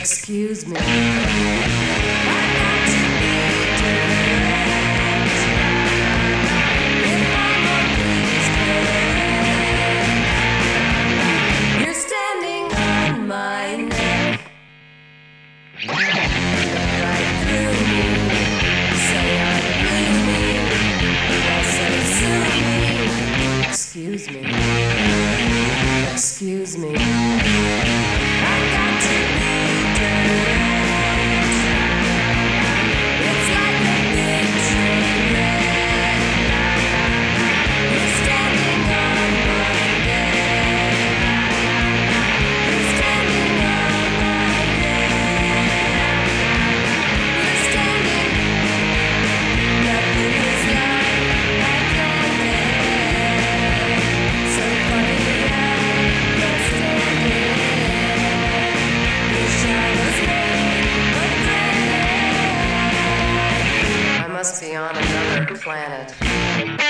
Excuse me. planet.